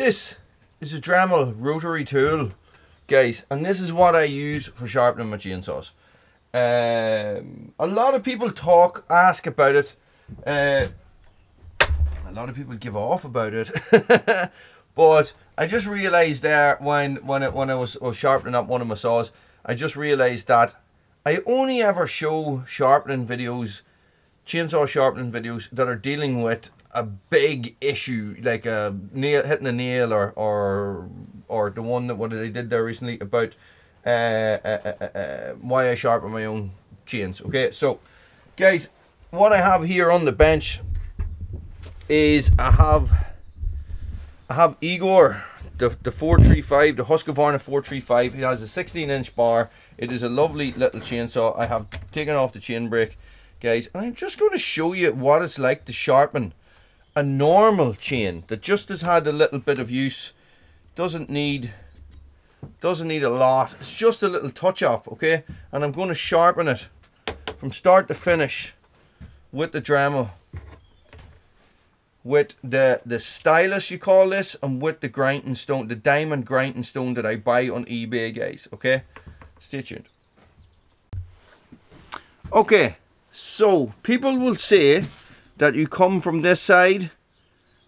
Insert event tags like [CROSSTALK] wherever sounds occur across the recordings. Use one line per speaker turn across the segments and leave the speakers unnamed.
This is a Dremel rotary tool, guys, and this is what I use for sharpening my chainsaws. Um, a lot of people talk, ask about it. Uh, a lot of people give off about it. [LAUGHS] but I just realized there when when it, when I was, was sharpening up one of my saws, I just realized that I only ever show sharpening videos, chainsaw sharpening videos that are dealing with a big issue, like a nail hitting a nail or or or the one that what I did there recently about uh, uh, uh, uh, why I sharpen my own chains. Okay, so guys, what I have here on the bench is I have I have Igor the, the 435 the Husqvarna 435 it has a 16 inch bar. It is a lovely little chainsaw. I have taken off the chain brake guys and I'm just going to show you what it's like to sharpen a normal chain that just has had a little bit of use doesn't need doesn't need a lot. It's just a little touch up okay? And I'm going to sharpen it from start to finish with the Dremel. With the the stylus you call this and with the grinding stone the diamond grinding stone that I buy on eBay guys okay? Stay tuned. Okay so people will say that you come from this side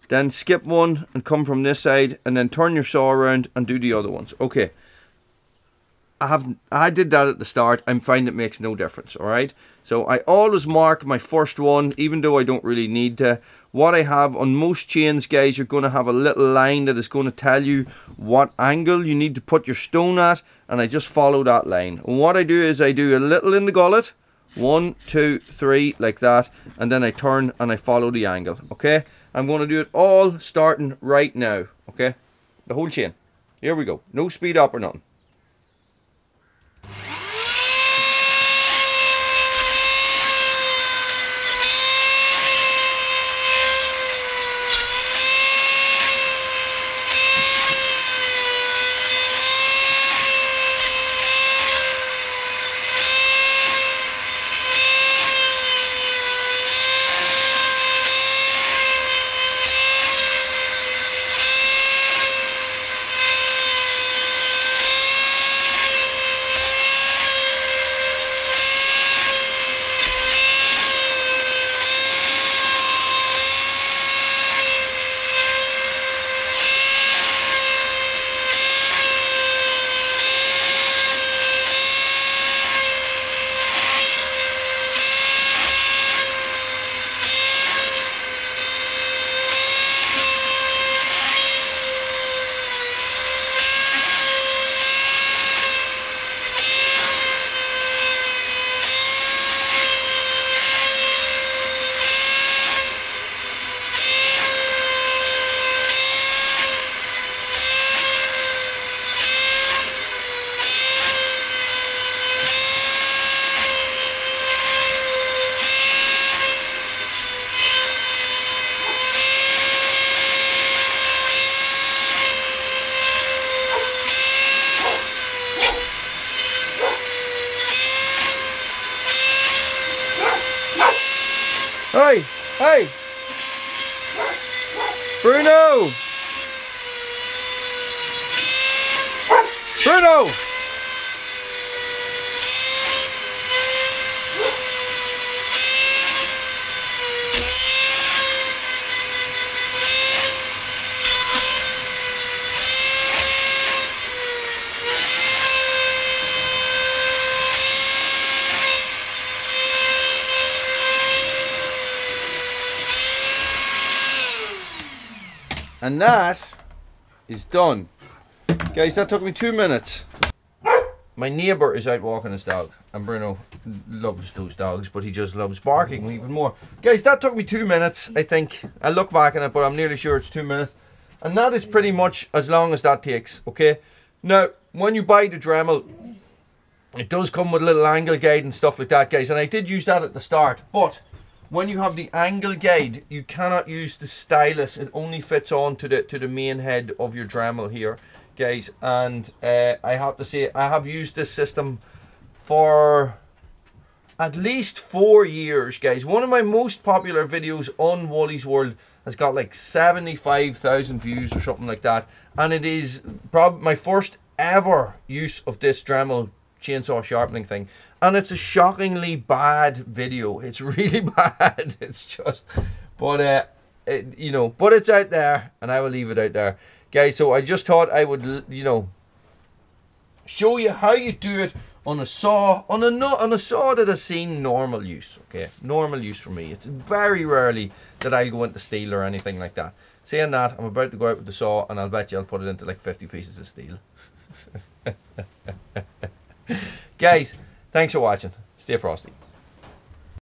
then skip one and come from this side and then turn your saw around and do the other ones. Okay. I have I did that at the start. I'm finding it makes no difference all right? So I always mark my first one even though I don't really need to. What I have on most chains guys you're going to have a little line that is going to tell you what angle you need to put your stone at and I just follow that line. And what I do is I do a little in the gullet one two three like that and then I turn and I follow the angle okay? I'm going to do it all starting right now okay? The whole chain. Here we go. No speed up or nothing Hey. Bruno. Bruno. And that is done. Guys, that took me two minutes. My neighbour is out walking his dog, and Bruno loves those dogs, but he just loves barking even more. Guys, that took me two minutes, I think. I look back on it, but I'm nearly sure it's two minutes. And that is pretty much as long as that takes, okay? Now, when you buy the Dremel, it does come with a little angle guide and stuff like that, guys. And I did use that at the start, but when you have the angle guide, you cannot use the stylus. It only fits on to the to the main head of your Dremel here, guys. And uh, I have to say, I have used this system for at least four years, guys. One of my most popular videos on Wooly's World has got like 75,000 views or something like that. And it is probably my first ever use of this Dremel chainsaw sharpening thing. And it's a shockingly bad video. It's [LAUGHS] really bad. It's just, but, uh, it, you know, but it's out there and I will leave it out there. Guys, so I just thought I would, you know, show you how you do it on a saw on a no, on a saw that has seen normal use okay normal use for me it's very rarely that I'll go into steel or anything like that saying that I'm about to go out with the saw and I'll bet you I'll put it into like 50 pieces of steel [LAUGHS] guys thanks for watching. Stay frosty